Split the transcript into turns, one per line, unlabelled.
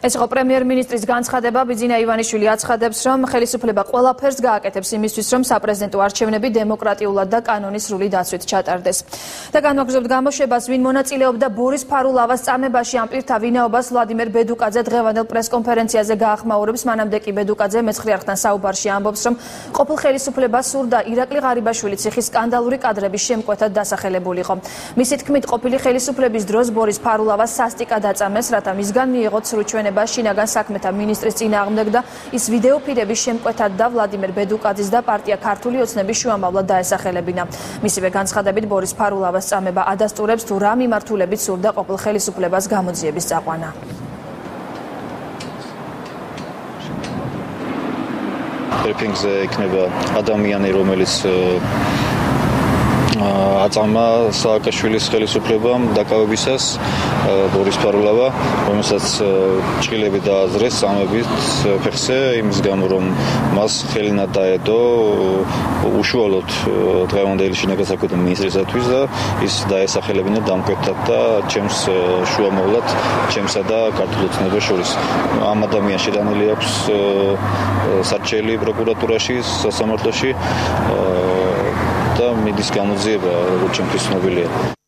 ეს იყო პრემიერ-მინისტრის განცხადება. ბიძინა ივანიშვილი აცხადებს რომ ხელისუფლება ყველაფერს გააკეთებს იმისთვის რომ საპრეზიდენტო არჩევნები დემოკრატიულად და კანონის სრული დაცვით ჩატარდეს. და განვაგრძობთ გამოშვებას ვინ მონაწილეობდა ბორის ფარულავას წამებაში ამ პირთა ვინაობას ვლადიმერ ბედუკაძე დღევანდელ პრესკონფერენციაზე გაახმაურებს. მანამდე კი ბედუკაძე მეცხრე არხთან საუბარში ამბობს რომ ყოფილ ხელისუფლებას სურდა ირაკლი ღარიბაშვილი ციხის სკანდალური კადრების შემკვეთად დასახელებულიყო მისი თქმით ყოფილი ხელისუფლების დროს ბორის ფარულავას სასტიკად აწამეს რათა მისგან მიიღოთ სრუჩვენება ქონება შინაგან საქმეთა ministris წინააღმდეგ და ის ვიდეო ფირების შემკვეთად და ვლადიმერ ბედუკაძის და პარტია ქართული ოცნების შუამავლად დაესახელებინა. მისივე განცხადებით ბორის ფარულავას წამება ადასტურებს თუ რა მიმართულებით სურდა ყოფილ ხელისუფლებას გამოძიების წაყვანა.
ბრიფინგზე იქნება ადამიანი რომელიც აწამა სააკაშვილის ხელისუფლებამ დაკავებისას ბორის ფარულავა, რომელსაც ჭილები დააზრეს სამებით ფეხზე იმის გამო რომ მას ხელინა დაედო უშუალოდ დღევანდელი შინაგან საქმეთა მინისტრისათვის და ის დაესახელებინა დამკვეთად და ჩემს შუამოვლად ჩემსა და ქართულ ოცნებას შორის. ამ ადამიანს შედანილი აქვს საჩელი პროკურატურაში სასამართლოში და მიდის გამოძიება როგორც ჩემთვის ცნობილია